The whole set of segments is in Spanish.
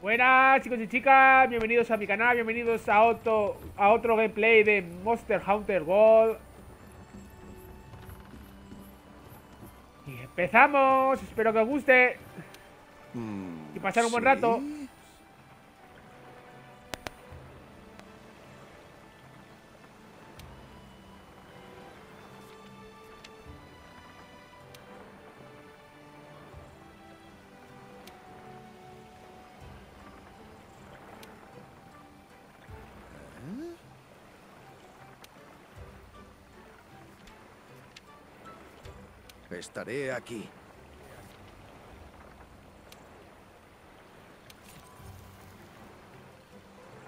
Buenas chicos y chicas, bienvenidos a mi canal, bienvenidos a otro, a otro gameplay de Monster Hunter World. Y empezamos, espero que os guste Mm, y pasar un buen rato. Estaré aquí.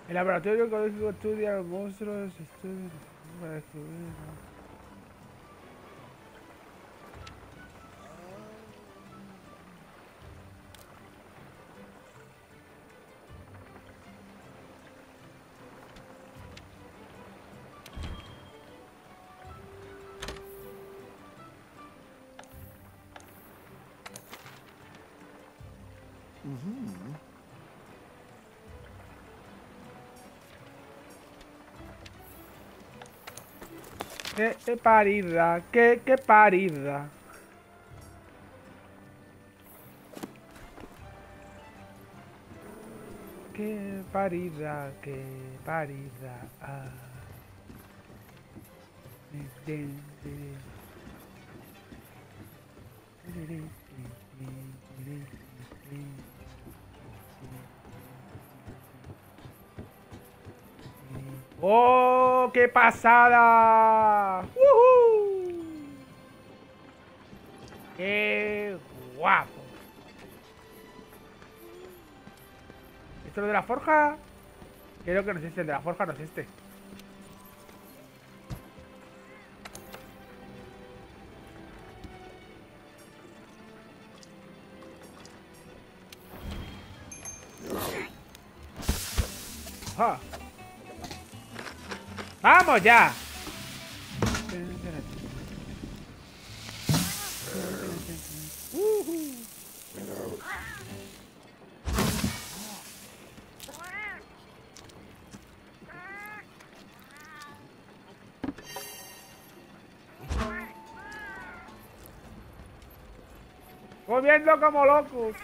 El laboratorio ecológico estudia los monstruos, estudia para descubrir. Qué, qué parida, qué, qué parida. Qué parida, qué parida. Ah. ¡Oh, qué pasada! ¡Woohoo! ¡Qué guapo! ¿Esto es lo de la forja? Creo que no es este, el de la forja no es este. ¡Ah! ¡Vamos ya! Comiendo como locos.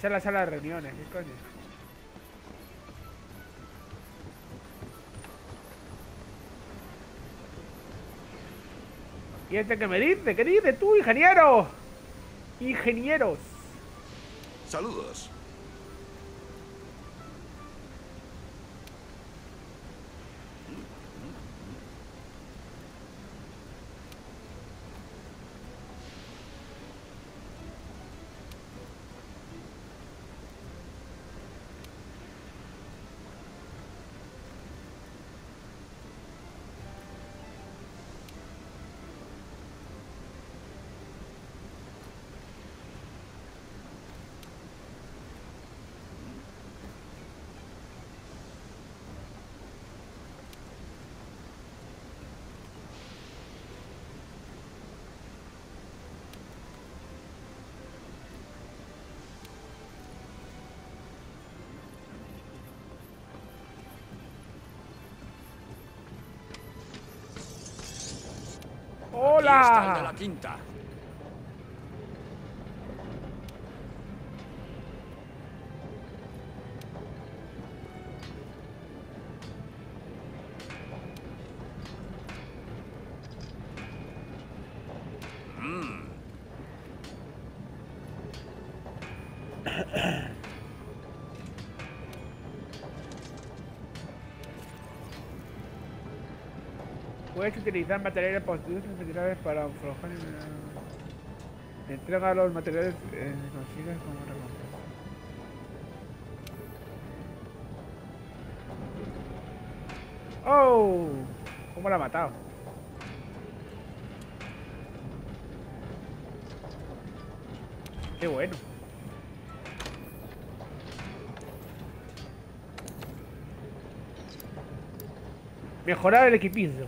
Esa es la sala de reuniones, ¿qué coño? ¿Y este qué me dice? ¿Qué dice tú, ingeniero? Ingenieros. Saludos. ¡Hola! la quinta. Puedes utilizar materiales positivos y materiales para aflojar y... Entrega los materiales eh, consigas como recompensa. ¡Oh! ¿Cómo la ha matado? Qué bueno. Mejorar el equipizo.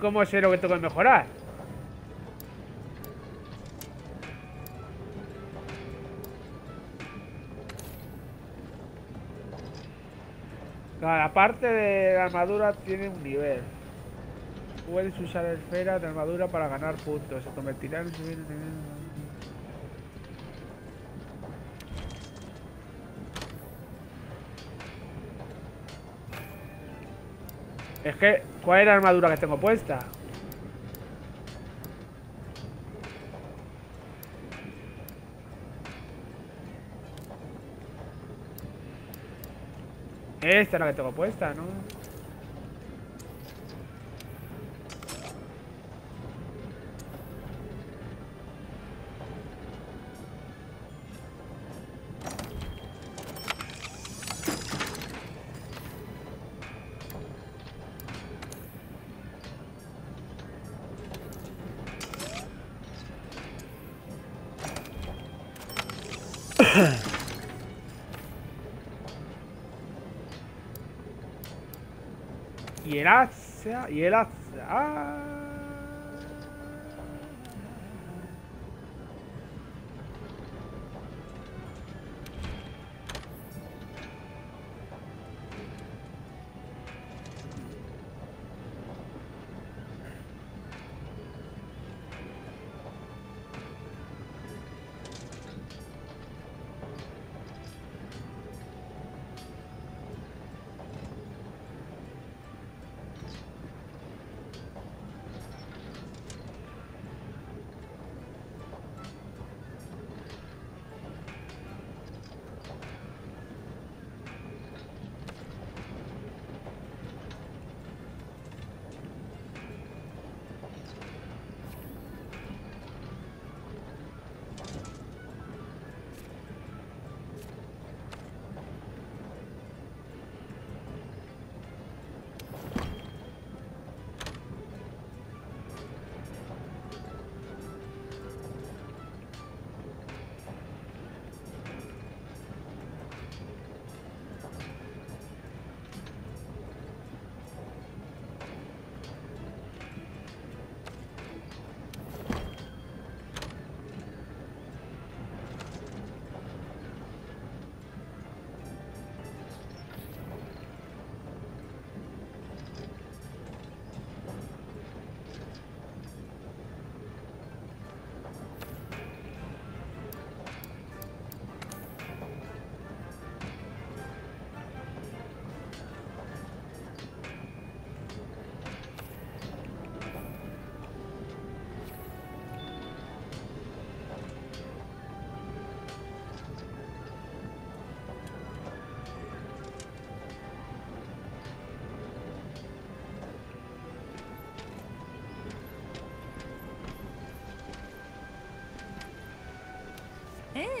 Cómo sé lo que tengo que mejorar? Cada parte de la armadura tiene un nivel. Puedes usar esferas de armadura para ganar puntos. Se convertirá en Es que, ¿cuál es la armadura que tengo puesta? Esta es la que tengo puesta, ¿no? Y el hacha, y el hacha. ¡Ah!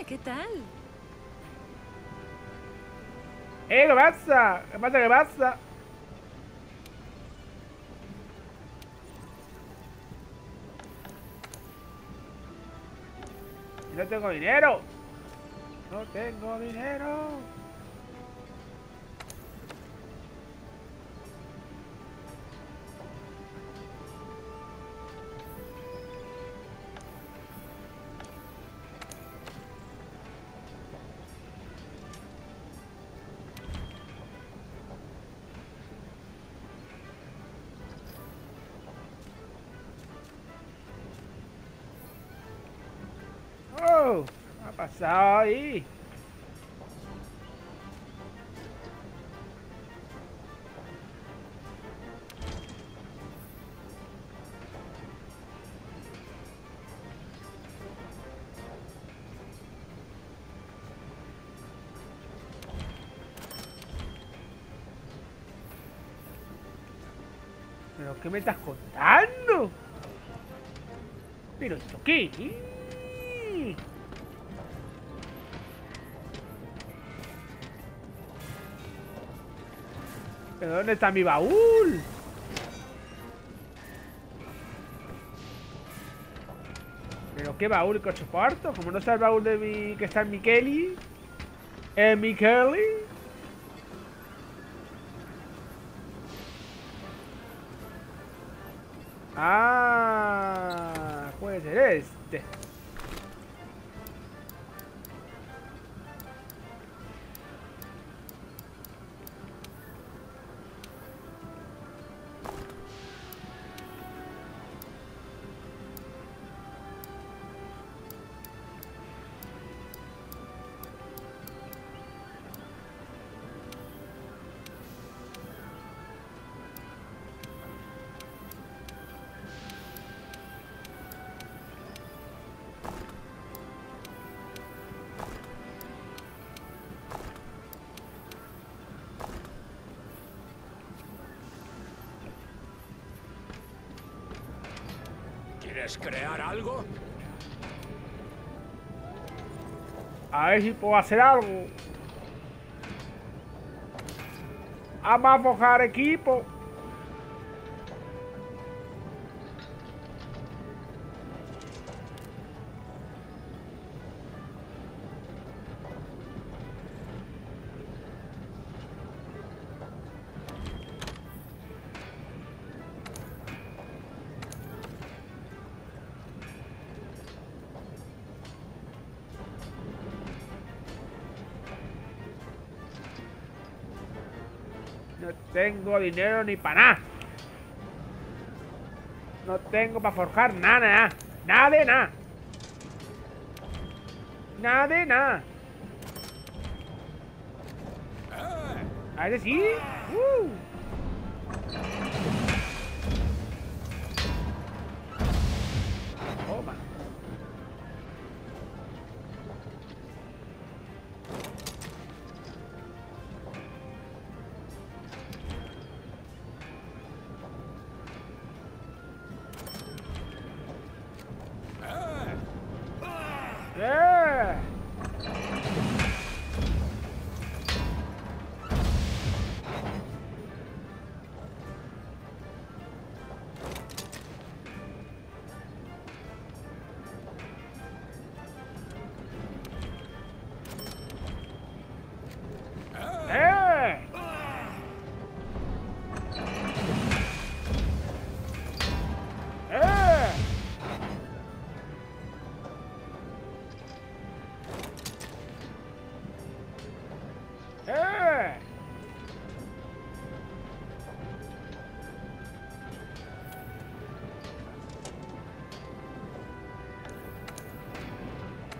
¿Qué tal? ¡Eh, qué pasa! ¿Qué pasa, qué pasa? No tengo dinero. No tengo dinero. Pasado ahí? ¿Pero qué me estás contando? ¿Pero esto qué? Dónde está mi baúl? ¿Pero qué baúl que soporto? Como no está el baúl de mi... que está en mi Kelly. En mi Kelly. ¿Quieres crear algo? A ver si puedo hacer algo. Vamos a forjar equipo. Tengo dinero ni para nada. No tengo para forjar nada, nada. Nada de nada. Nada de nada. A ver sí. Uh.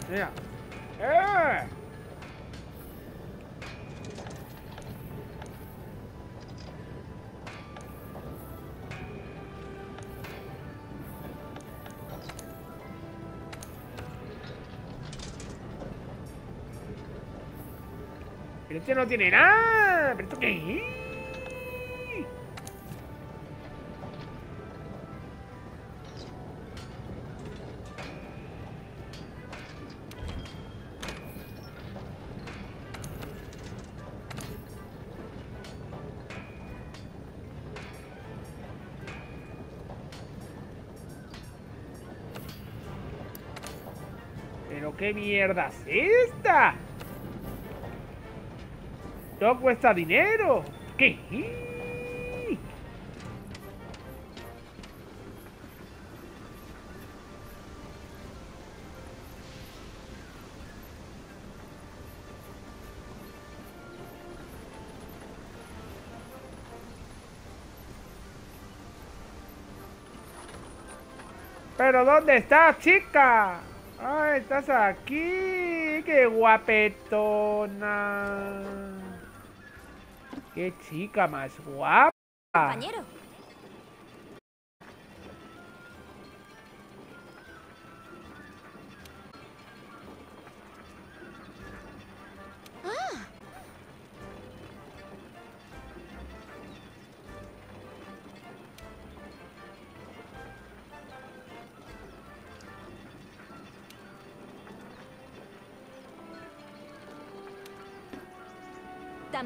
Mira. ¡Eh! Pero este no tiene nada. ¿Pero esto qué mierda es esta? Todo cuesta dinero. ¿Qué? ¿Pero dónde estás, chica? Ay, estás aquí. Qué guapetona. Qué chica más guapa.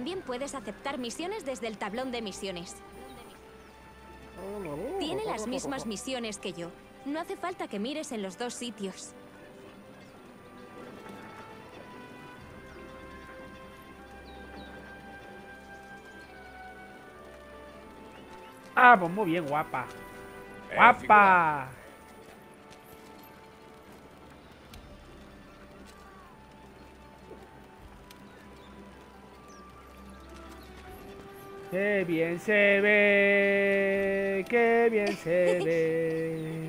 También puedes aceptar misiones desde el tablón de misiones. Tiene las mismas misiones que yo. No hace falta que mires en los dos sitios. Ah, pues muy bien, guapa. Eh, ¡Guapa! ¡Qué bien se ve! ¡Qué bien se ve!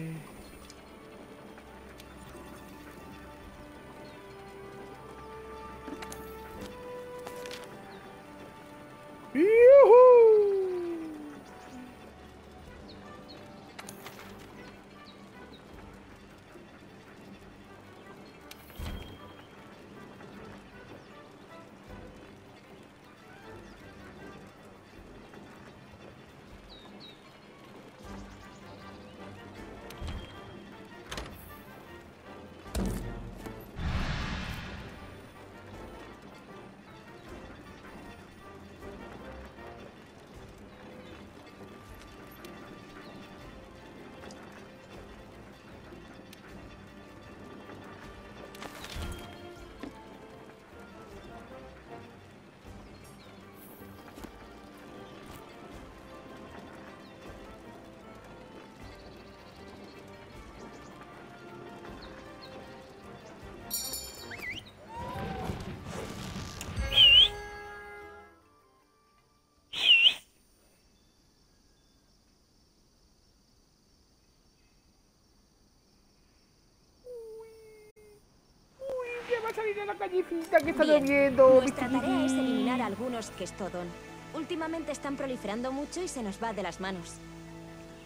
La callecita que está lloviendo. Nuestra tarea es eliminar a algunos Kestodon. Últimamente están proliferando mucho y se nos va de las manos.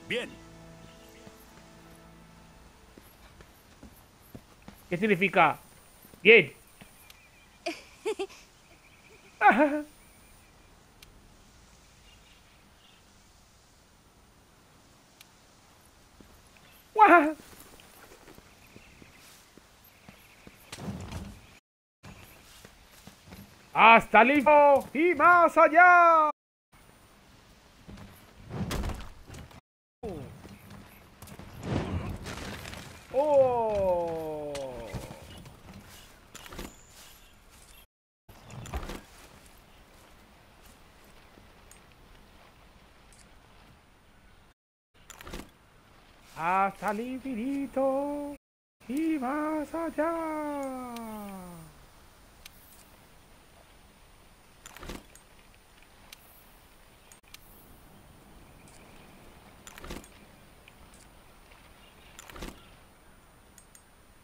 Bien. ¿Qué significa? Bien. ¡Hasta el info y más allá! ¡Oh! Hasta el y más allá.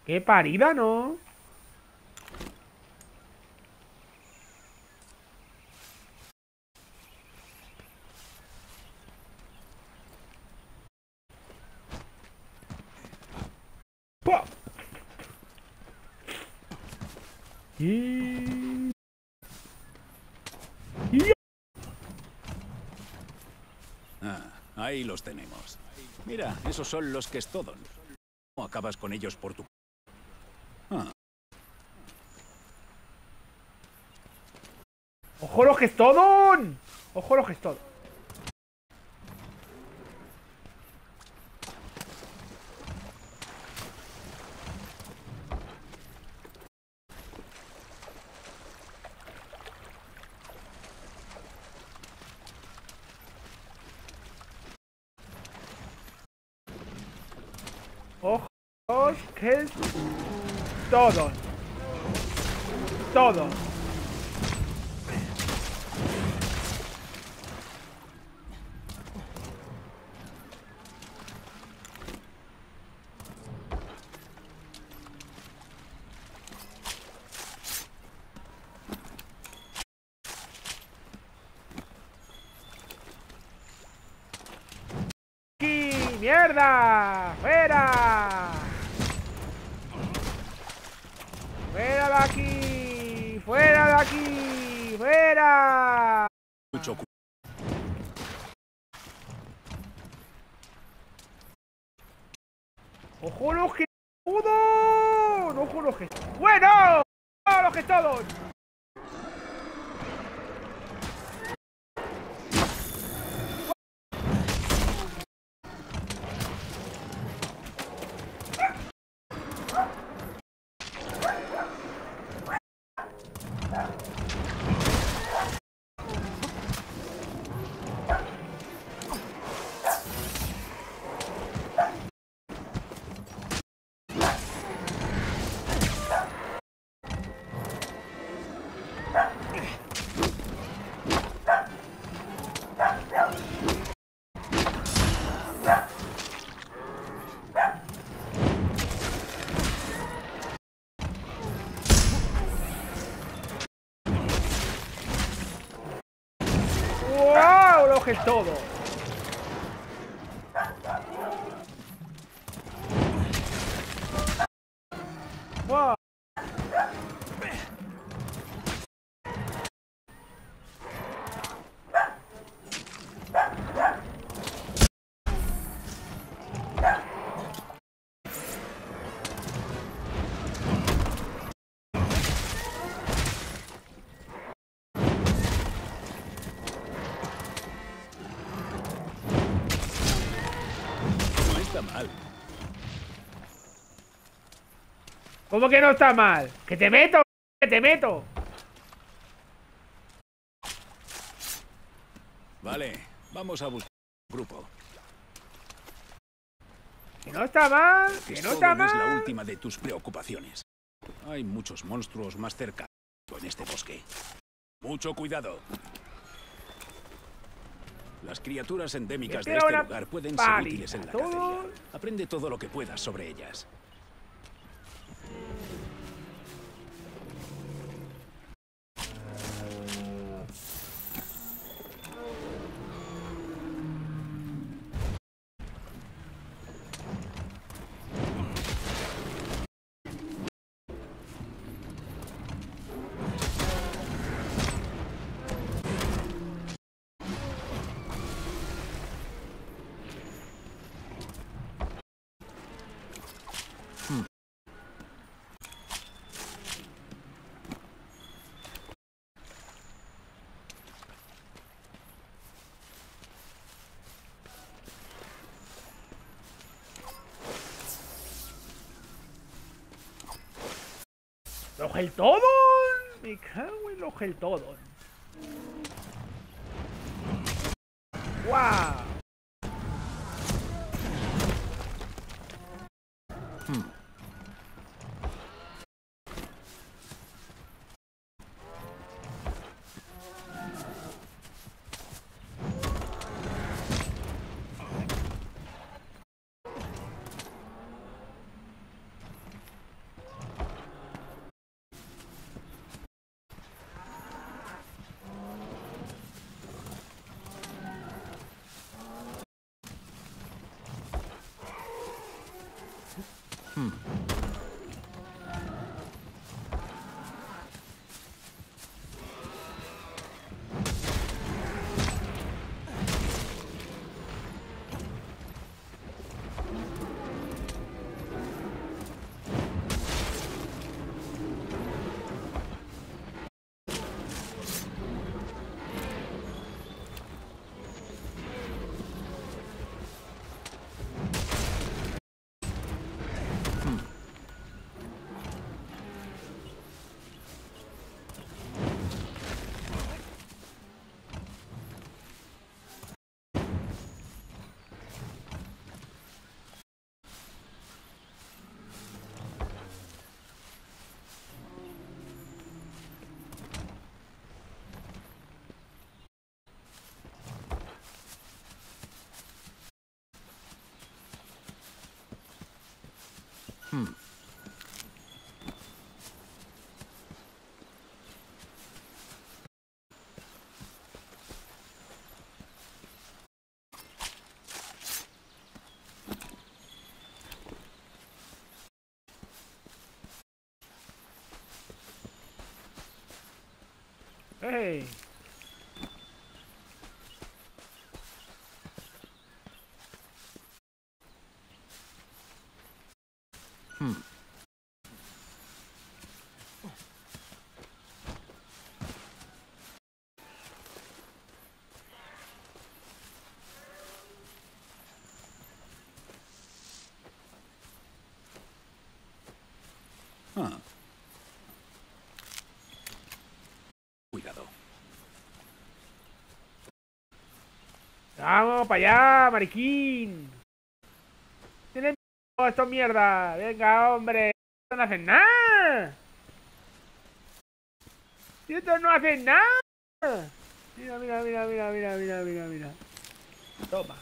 ¡Qué parida, no! Ah, ahí los tenemos. Mira, esos son los que es todo. ¿Cómo acabas con ellos por tu... Ah, ¡Ojo los gestodon! ¡Ojo los gestodon! Ojos que todos. Todos. that. Es todo. ¿Cómo que no está mal? ¡Que te meto! ¡Que te meto! Vale, vamos a buscar un grupo. ¡Que no está mal! Que ¡Que no está Stodon es la mal! última de tus preocupaciones. Hay muchos monstruos más cerca en este bosque. Mucho cuidado. Las criaturas endémicas de este lugar pueden ser útiles en la cacería. Aprende todo lo que puedas sobre ellas. ¡Los Geltodon! Me cago en los Geltodon. ¡Guau! Hmm. ¡Ey! Ah. Cuidado. ¡Vamos para allá, mariquín! ¡Tienen miedo esto mierda! ¡Venga, hombre! ¡Estos no hacen nada! ¡Y estos no hacen nada! Mira, mira, mira, mira, mira, mira, mira, mira. Toma.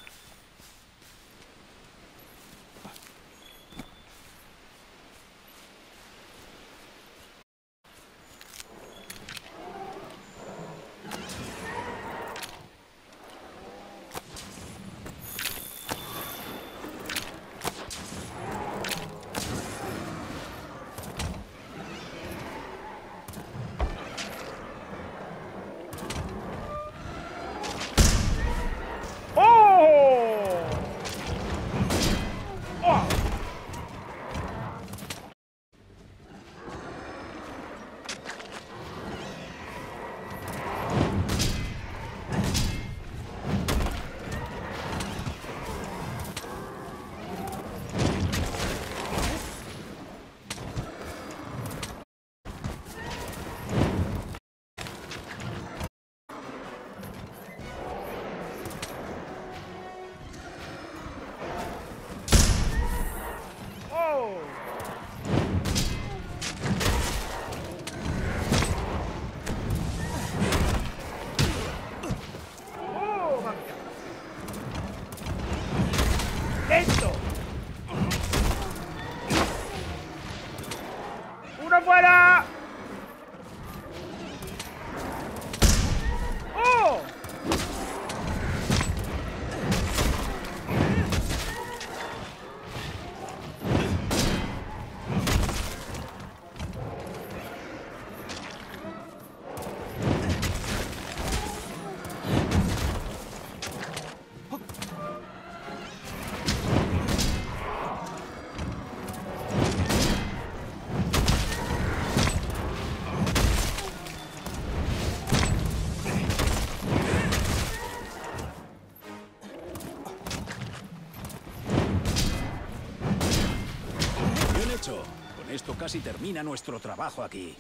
Casi termina nuestro trabajo aquí.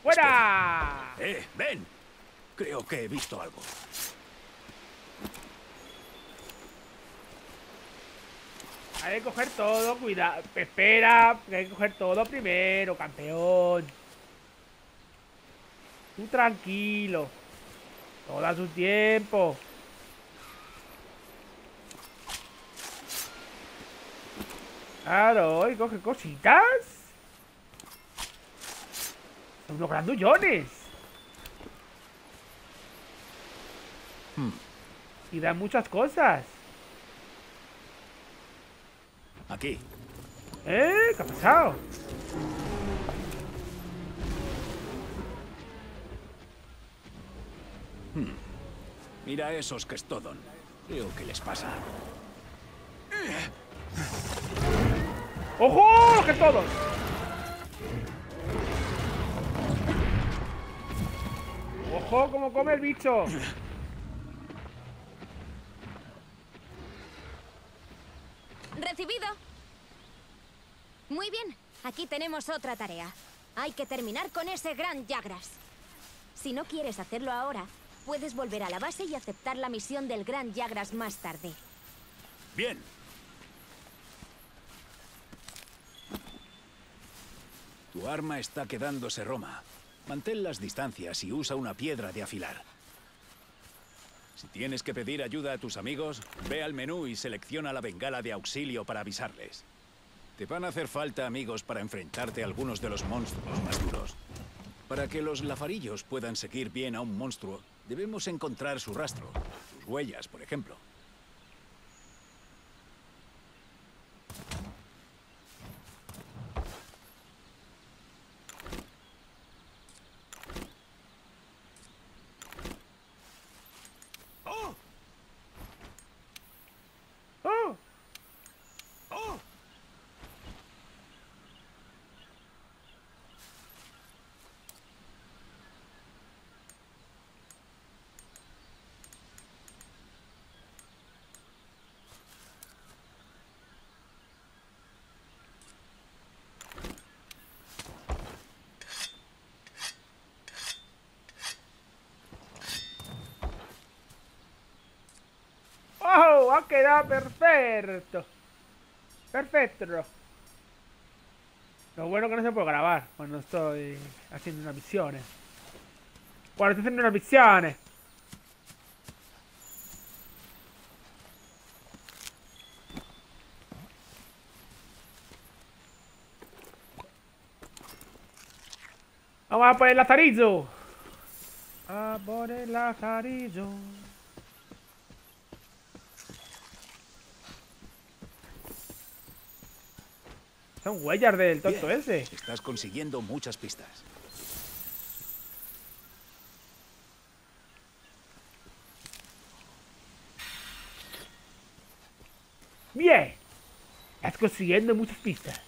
¡Fuera! ¡Eh, ven! Creo que he visto algo. Hay que coger todo, cuidado. Espera, hay que coger todo primero, campeón. Tú tranquilo. Todo a su tiempo. Claro, y coge cositas. Unos grandullones. Y dan muchas cosas. Aquí. ¿Eh? ¿Qué ha pasado? Mira a esos que es Todon. Creo que les pasa. ¡Ojo! ¡Que todos! ¡Ojo! ¡Cómo come el bicho! ¡Recibido! Muy bien, aquí tenemos otra tarea. Hay que terminar con ese gran Yagras. Si no quieres hacerlo ahora, puedes volver a la base y aceptar la misión del gran Yagras más tarde. Bien. Tu arma está quedándose Roma. Mantén las distancias y usa una piedra de afilar. Si tienes que pedir ayuda a tus amigos, ve al menú y selecciona la bengala de auxilio para avisarles. Te van a hacer falta amigos para enfrentarte a algunos de los monstruos más duros. Para que los lafarillos puedan seguir bien a un monstruo, debemos encontrar su rastro, sus huellas, por ejemplo. ¡Oh! Ha quedado perfecto. Perfecto. Lo bueno que no se puede grabar cuando estoy haciendo unas misiones. Cuando estoy haciendo unas misiones. Vamos a por el lazarillo. A por el lazarillo. Son huellas del tonto Bien, ese. Estás consiguiendo muchas pistas. Bien. Estás consiguiendo muchas pistas.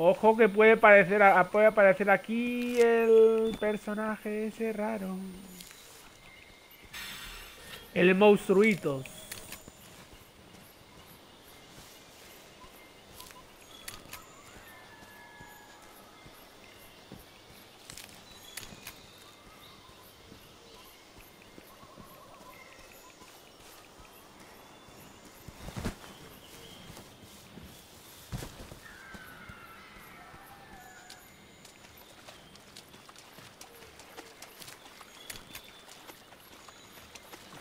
Ojo que puede parecer a- puede aparecer aquí el personaje ese raro. El monstruitos.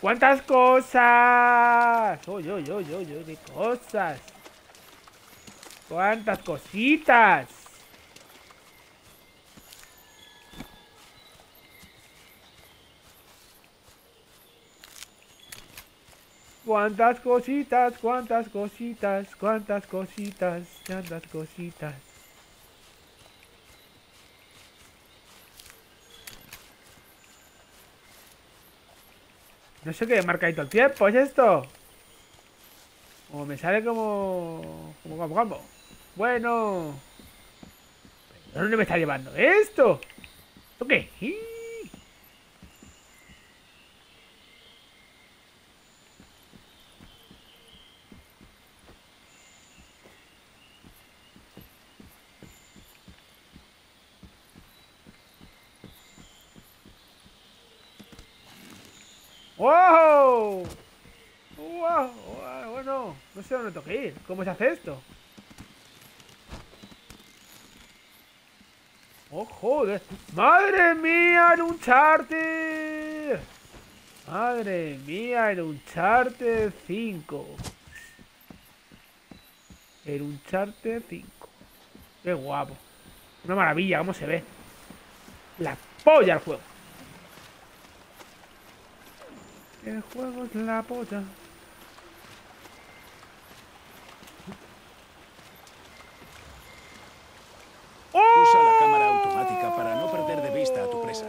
¿Cuántas cosas? Uy, uy, uy, uy, uy, qué cosas. ¿Cuántas cositas? ¿Cuántas cositas? ¿Cuántas cositas? ¿Cuántas cositas? ¿Cuántas cositas? No sé qué marca ahí todo el tiempo, ¿es esto? O me sale como... como como como. Bueno. ¿A dónde me está llevando esto? ¿Esto qué? ¡Wow! ¡Wow! Bueno, no sé dónde tengo que ir. ¿Cómo se hace esto? ¡Oh, joder! ¡Madre mía, en un charter! ¡Madre mía, en un charter 5! En un charter 5. ¡Qué guapo! Una maravilla, cómo se ve. La polla el juego. El juego es la polla. Usa la cámara automática para no perder de vista a tu presa.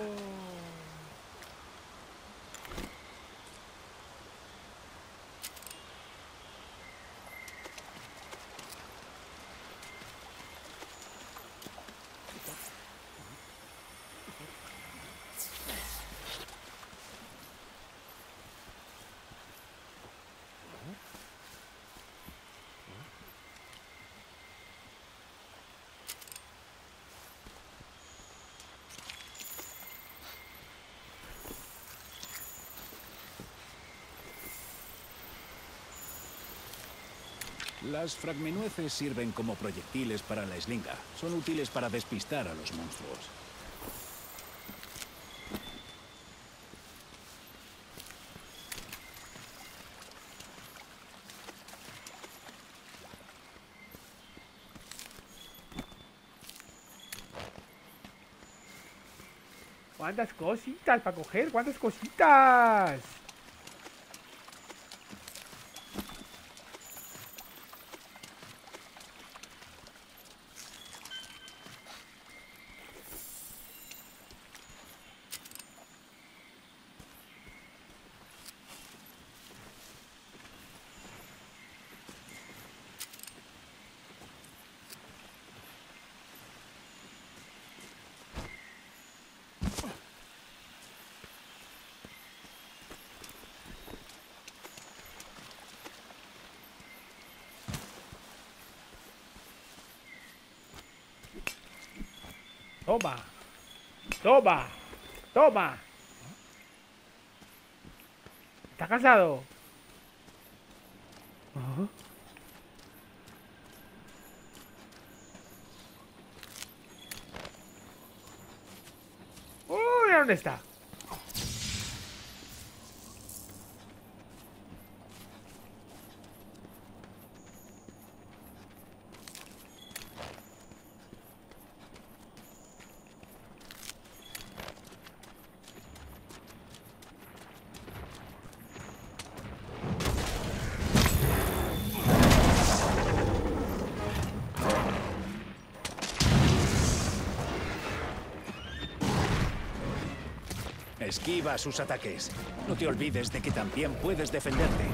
Las fragmenueces sirven como proyectiles para la eslinga. Son útiles para despistar a los monstruos. ¿Cuántas cositas para coger? ¿Cuántas cositas? Toma. Toma. Toma. ¿Estás cansado? Uy, ¿dónde está? Esquiva sus ataques. No te olvides de que también puedes defenderte.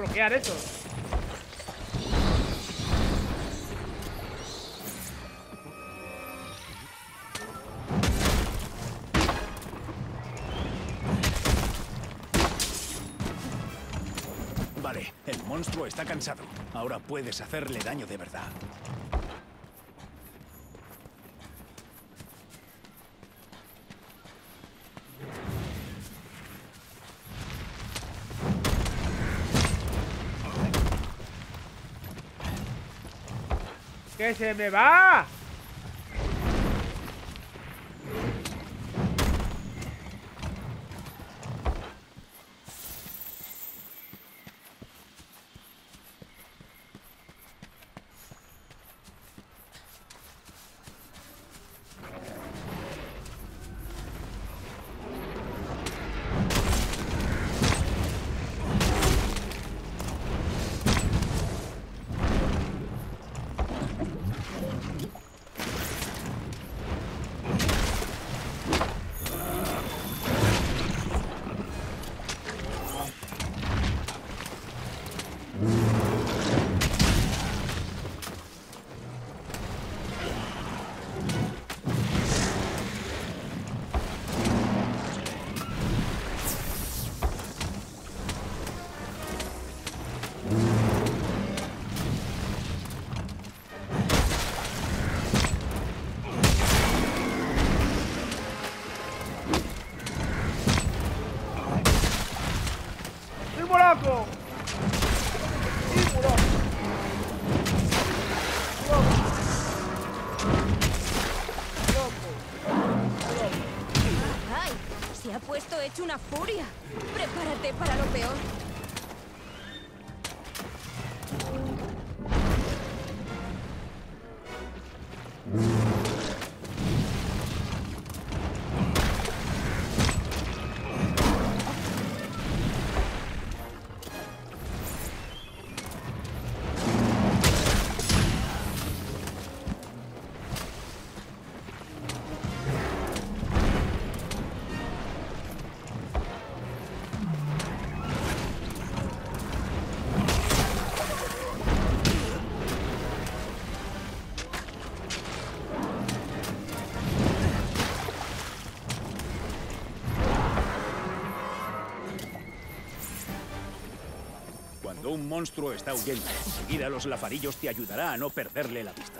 Bloquear eso. Vale, el monstruo está cansado. Ahora puedes hacerle daño de verdad. Se me va! ¡Sí, molaco! ¡Ay! Se ha puesto hecho una furia. Prepárate para lo peor. Monstruo está huyendo, seguir a los lafarillos te ayudará a no perderle la vista.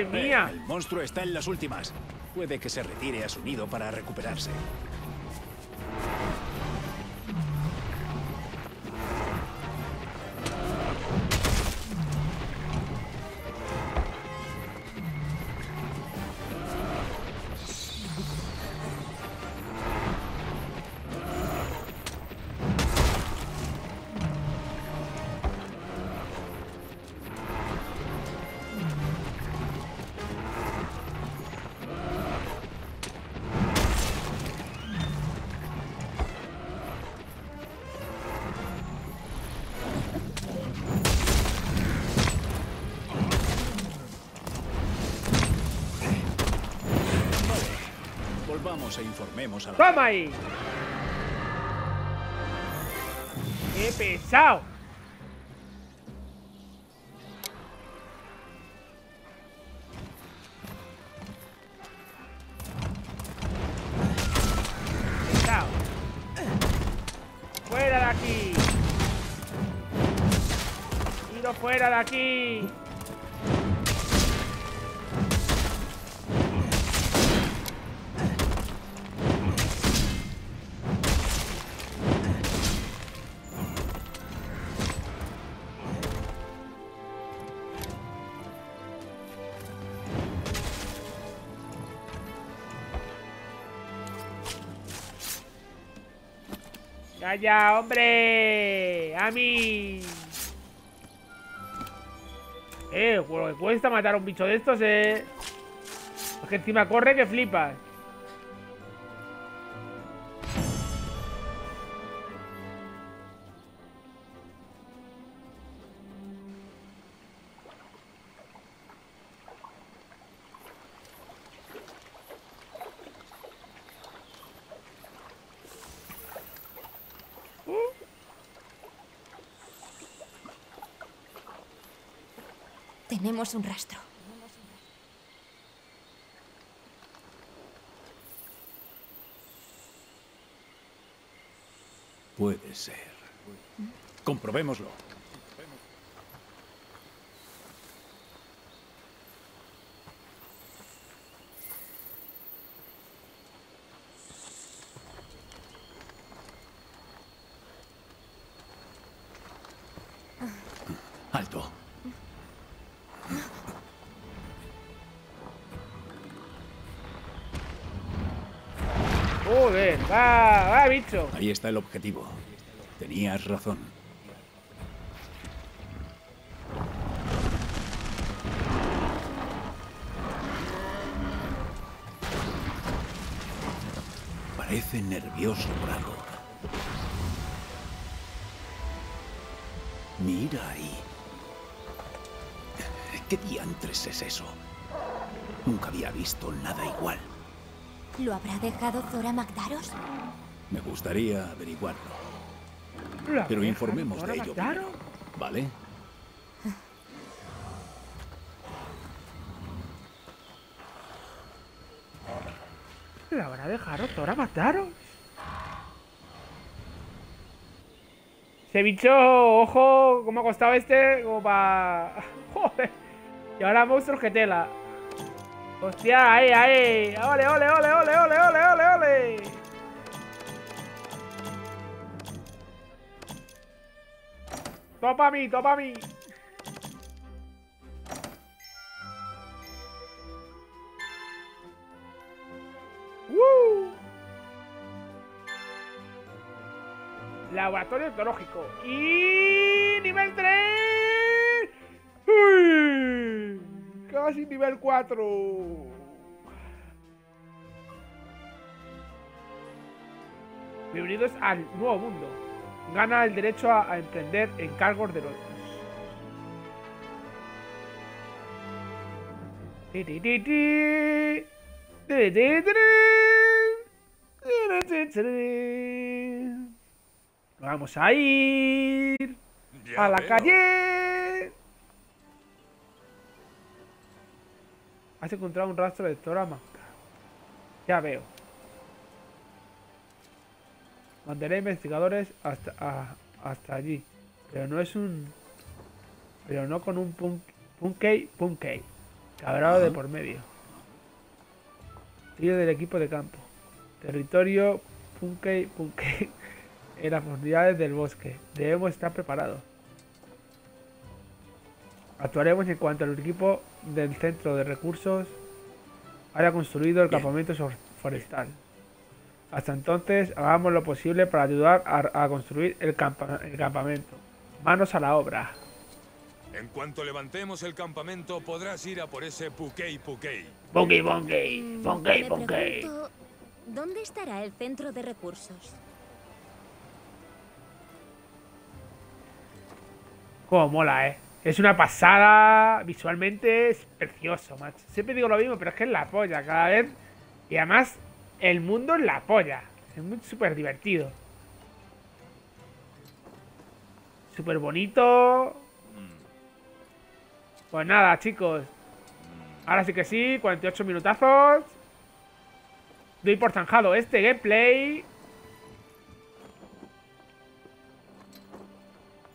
El monstruo está en las últimas. Puede que se retire a su nido para recuperarse. Volvamos e informemos a la... ¡Toma ahí! ¡Qué pesado! ¡Calla, hombre! ¡A mí! Eh, lo que cuesta matar a un bicho de estos, eh. Es que encima corre que flipas. Tenemos un rastro. Puede ser. Comprobémoslo. Ahí está el objetivo. Tenías razón. Parece nervioso por algo. Mira ahí. ¿Qué diantres es eso? Nunca había visto nada igual. ¿Lo habrá dejado Zora Magdaros? Me gustaría averiguarlo. Pero informemos ¿ahora de ello primero, ¿vale? ¿La habrá dejado Zora mataron? Ese bicho, ojo, cómo ha costado este, como para... Joder. Y ahora monstruos que tela. Hostia, ahí, ahí. Ole, ole, ole, ole, ole, ole, ole, ole. Topa a mí, topa a mí. ¡Woo! Laboratorio etológico. Y nivel 3. ¡Uy! Casi nivel 4. Bienvenidos al nuevo mundo. Gana el derecho a, a emprender encargos de otros. Vamos a ir Ya a la veo. calle. Has encontrado un rastro de Torama. Ya veo. Mandaré investigadores hasta, a- hasta allí. Pero no es un. Pero no con un punk, punkey punkey. Cabrado de por medio. Líder del equipo de campo. Territorio punkey punkey. En las profundidades del bosque. Debemos estar preparados. Actuaremos en cuanto el equipo del centro de recursos haya construido el Bien. campamento forestal. Hasta entonces, hagamos lo posible para ayudar a, a construir el, campa- el campamento. Manos a la obra. En cuanto levantemos el campamento, podrás ir a por ese Pukei Pukei. Bongey, me bongey. pregunto, ¿dónde estará el centro de recursos? Cómo mola, eh. Es una pasada. Visualmente es precioso, macho. Siempre digo lo mismo, pero es que es la polla cada vez. Y además, el mundo es la polla. Es muy súper divertido. Súper bonito. Pues nada, chicos. Ahora sí que sí, 48 minutazos. Doy por zanjado este gameplay.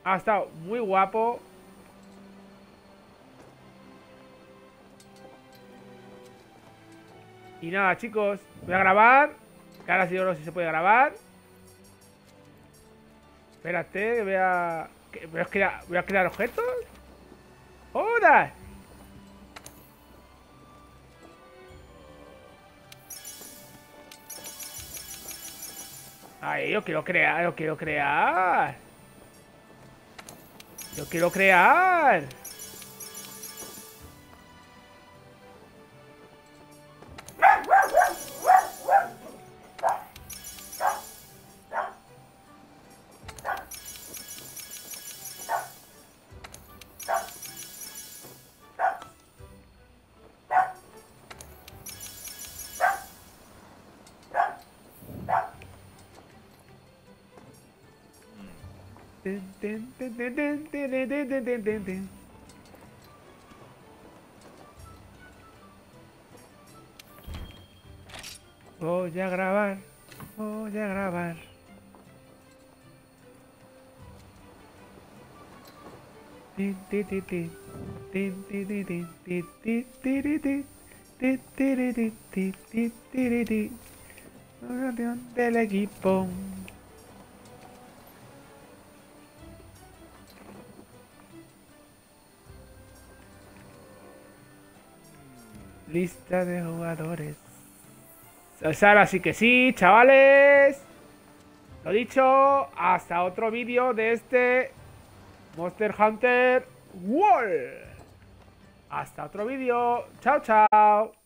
Ha estado muy guapo. Y nada, chicos, voy a grabar. Ahora sí no si se puede grabar. Espérate, que voy a... Voy a crear, voy a crear objetos. ¡Hola! Ay, yo quiero crear, yo quiero crear. Yo quiero crear. Voy a grabar, voy a grabar. Tin, tin, Lista de jugadores. Ahora sí que sí, chavales. Lo dicho, hasta otro vídeo de este Monster Hunter World. Hasta otro vídeo. Chao, chao.